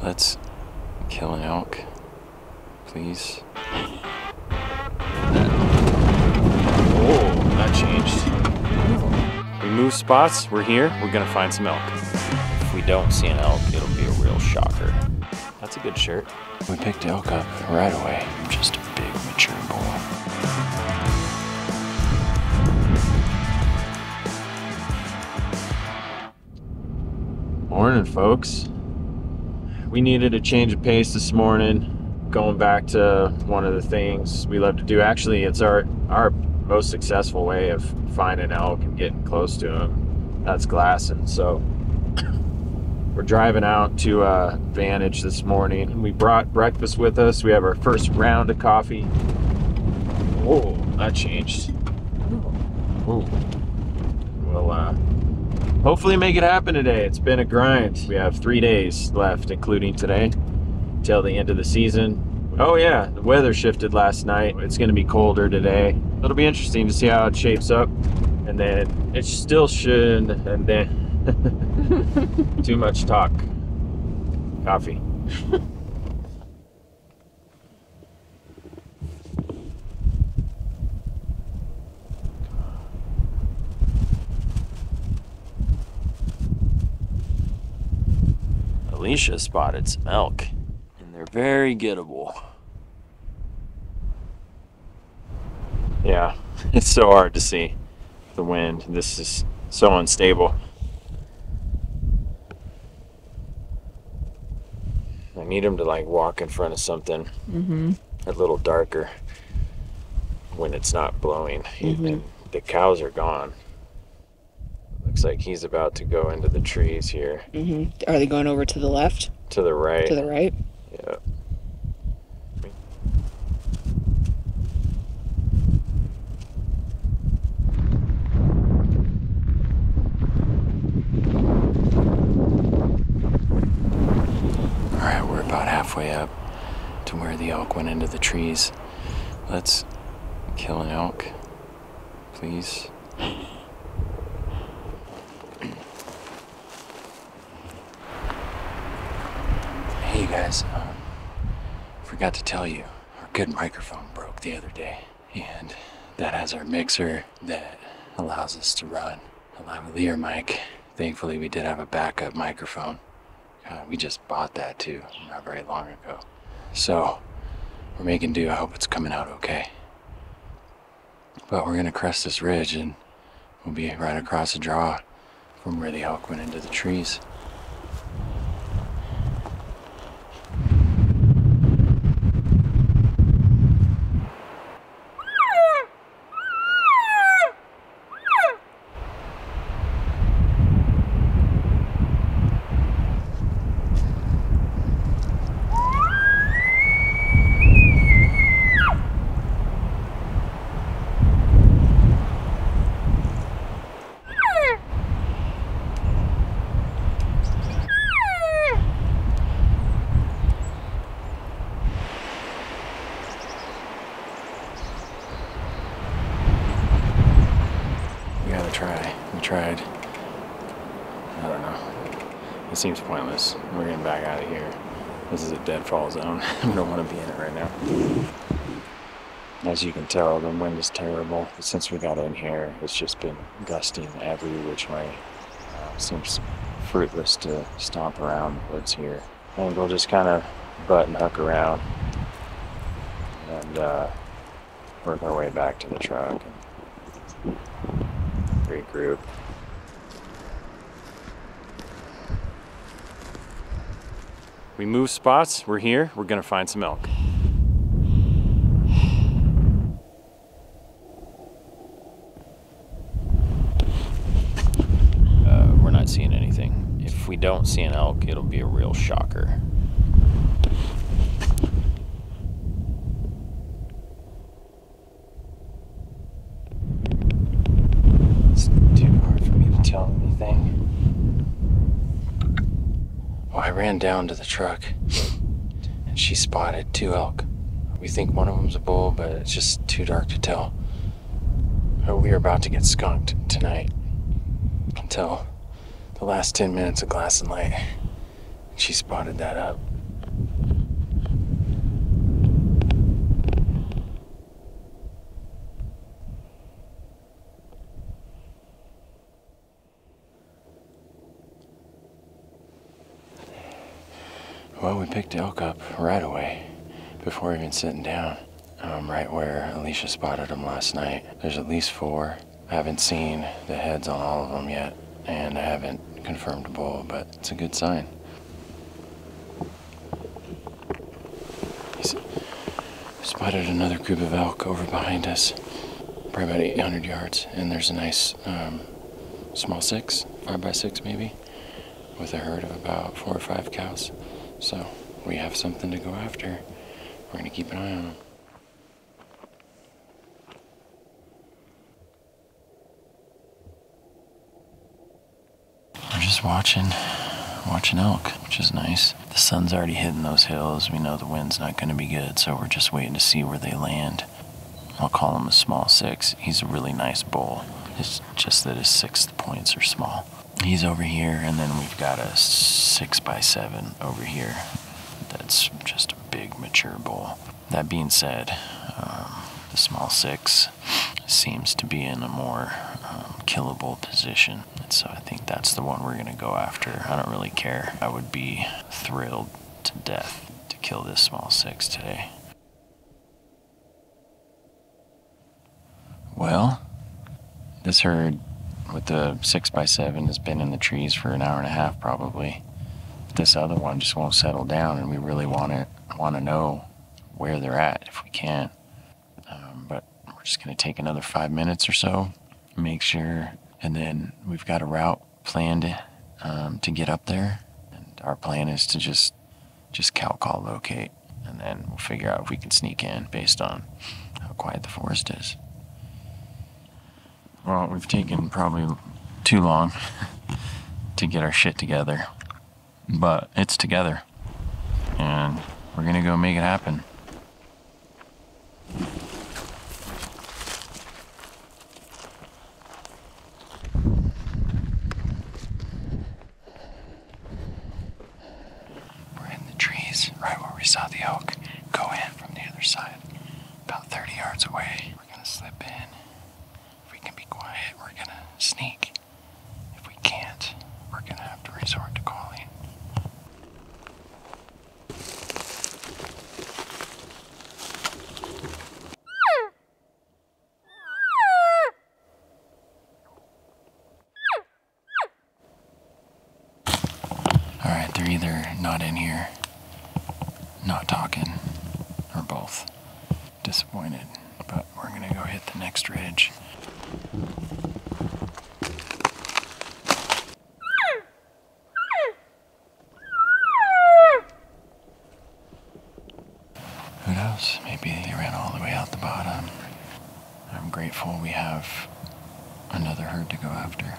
Let's kill an elk, please. Oh, that changed. We move spots. We're here. We're gonna find some elk. If we don't see an elk, it'll be a real shocker. That's a good shirt. We picked elk up right away. I'm just a big mature bull. Morning, folks. We needed a change of pace this morning. Going back to one of the things we love to do. Actually, it's our our most successful way of finding elk and getting close to them. That's glassing. So we're driving out to uh, Vantage this morning. We brought breakfast with us. We have our first round of coffee. Whoa, that changed. Whoa. We'll uh, hopefully make it happen today. It's been a grind. We have three days left, including today, till the end of the season. Oh yeah, the weather shifted last night. It's to be colder today. It'll be interesting to see how it shapes up. And then it still should. And then too much talk. Coffee. Alicia spotted some elk, and they're very gettable. Yeah, it's so hard to see the wind. This is so unstable. I need him to like walk in front of something Mm-hmm. a little darker when it's not blowing. And the cows are gone. Looks like he's about to go into the trees here Mm-hmm. Are they going over to the left? to the right. To the right? Yeah. All right, we're about halfway up to where the elk went into the trees. Let's kill an elk, please. Guys. Um, forgot to tell you, our good microphone broke the other day, and that has our mixer that allows us to run a lavalier mic. Thankfully, we did have a backup microphone. Uh, we just bought that too, not very long ago. So, we're making do. I hope it's coming out okay. But we're gonna crest this ridge, and we'll be right across the draw from where the elk went into the trees. Try. We tried. I don't know. It seems pointless. We're getting back out of here. This is a deadfall zone. we don't want to be in it right now. As you can tell, the wind is terrible. Since we got in here, it's just been gusting every which way. Uh, seems fruitless to stomp around the woods here. And we'll just kind of butt and hook around and uh, work our way back to the truck regroup. We move spots. We're here. We're gonna find some elk. Uh, we're not seeing anything. If we don't see an elk, it'll be a real shocker. It's too hard for me to tell anything. Well, I ran down to the truck and she spotted two elk. We think one of them's a bull, but it's just too dark to tell. Uh, We are about to get skunked tonight until the last 10 minutes of glass and light. She spotted that up. Well, we picked elk up right away before even sitting down, um, right where Alicia spotted them last night. There's at least four. I haven't seen the heads on all of them yet, and I haven't confirmed a bull, but it's a good sign. Spotted another group of elk over behind us, probably about 800 yards, and there's a nice um, small six, five by six maybe, with a herd of about four or five cows. So we have something to go after. We're gonna keep an eye on them. We're just watching, watching elk, which is nice. The sun's already hitting those hills. We know the wind's not gonna be good, so we're just waiting to see where they land. I'll call him a small six. He's a really nice bull. It's just that his sixth points are small. He's over here, and then we've got a six by seven over here. That's just a big mature bull. That being said, um, the small six seems to be in a more um, killable position, and so I think that's the one we're gonna go after. I don't really care. I would be thrilled to death to kill this small six today. Well, this herd with the six by seven has been in the trees for an hour and a half probably. This other one just won't settle down, and we really want to want to know where they're at if we can. Um, but we're just gonna take another five minutes or so, make sure, and then we've got a route planned um, to get up there. And our plan is to just just cow call locate, and then we'll figure out if we can sneak in based on how quiet the forest is. Well, we've taken probably too long to get our shit together, but it's together, and we're gonna go make it happen. We're in the trees, right where we saw the elk go in from the other side, about 30 yards away. We're gonna slip in. If we can be quiet, we're gonna sneak. If we can't, we're gonna have to resort to calling. All right, they're either not in here, not talking, or both. Disappointed, but we're gonna go hit the next ridge. Who knows? Maybe they ran all the way out the bottom. I'm grateful we have another herd to go after.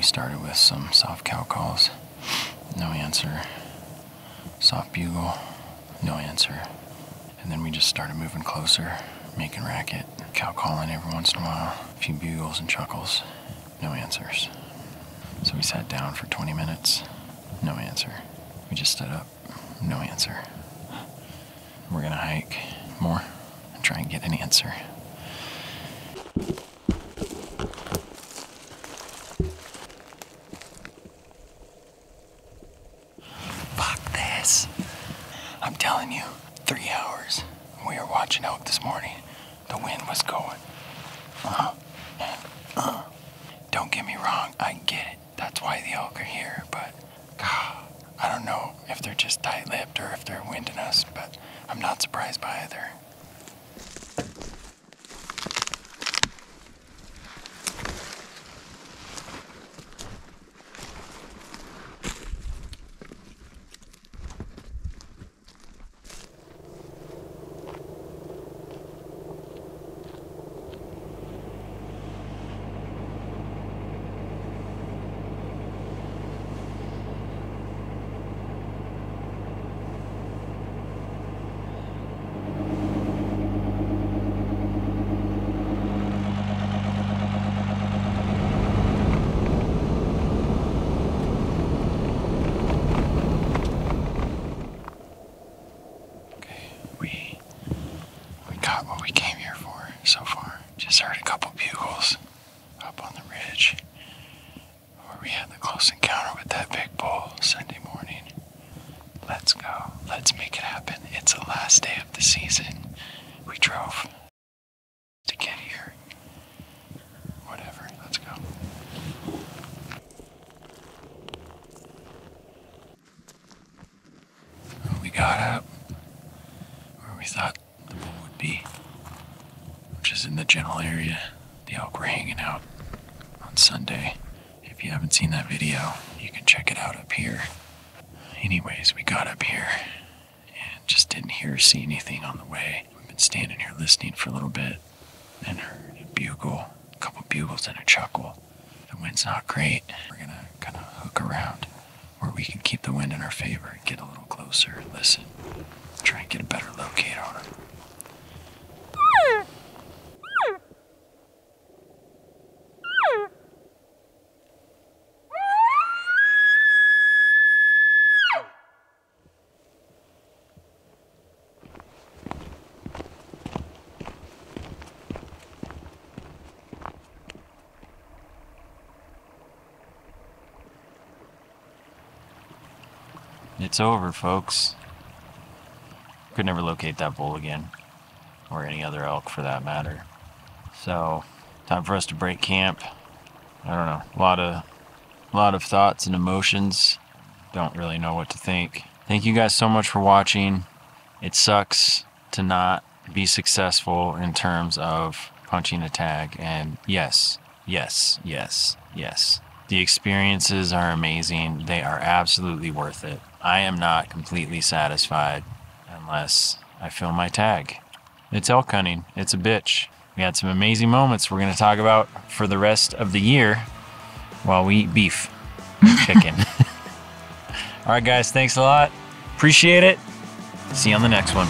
We started with some soft cow calls. No answer. Soft bugle. No answer. And then we just started moving closer, making racket. Cow calling every once in a while. A few bugles and chuckles. No answers. So we sat down for 20 minutes. No answer. We just stood up. No answer. We're gonna hike more and try and get an answer. Fuck this. I'm telling you, three hours. We were watching elk this morning. The wind was going. Uh, and, uh. Don't get me wrong, I get it. That's why the elk are here, but God, I don't know if they're just tight lipped or if they're winding us, but I'm not surprised by either. General area. The elk were hanging out on Sunday. If you haven't seen that video, you can check it out up here. Anyways, we got up here and just didn't hear or see anything on the way. We've been standing here listening for a little bit and heard a bugle, a couple bugles and a chuckle. The wind's not great. We're gonna kind of hook around where we can keep the wind in our favor, and get a little closer, and listen, try and get a better locate on it. It's over, folks. Could never locate that bull again, or any other elk for that matter. So, time for us to break camp. I don't know, a lot of, a lot of thoughts and emotions. Don't really know what to think. Thank you guys so much for watching. It sucks to not be successful in terms of punching a tag, and yes, yes, yes, yes. The experiences are amazing. They are absolutely worth it. I am not completely satisfied unless I fill my tag. It's elk hunting. It's a bitch. We had some amazing moments we're going to talk about for the rest of the year while we eat beef, chicken. All right, guys, thanks a lot. Appreciate it. See you on the next one.